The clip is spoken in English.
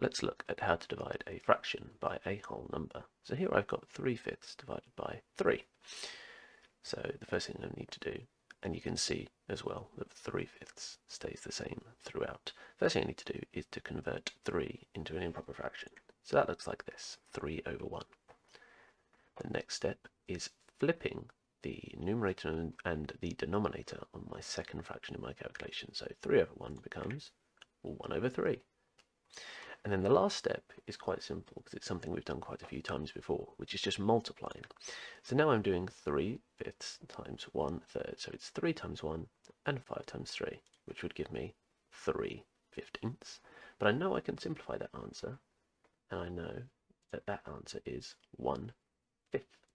let's look at how to divide a fraction by a whole number. So here I've got 3 fifths divided by 3. So the first thing I need to do, and you can see as well that 3 fifths stays the same throughout. First thing I need to do is to convert 3 into an improper fraction. So that looks like this, 3 over 1. The next step is flipping the numerator and the denominator on my second fraction in my calculation. So 3 over 1 becomes 1 over 3. And then the last step is quite simple because it's something we've done quite a few times before, which is just multiplying. So now I'm doing 3 fifths times 1 third. So it's 3 times 1 and 5 times 3, which would give me 3 fifteenths. But I know I can simplify that answer, and I know that that answer is 1 fifth.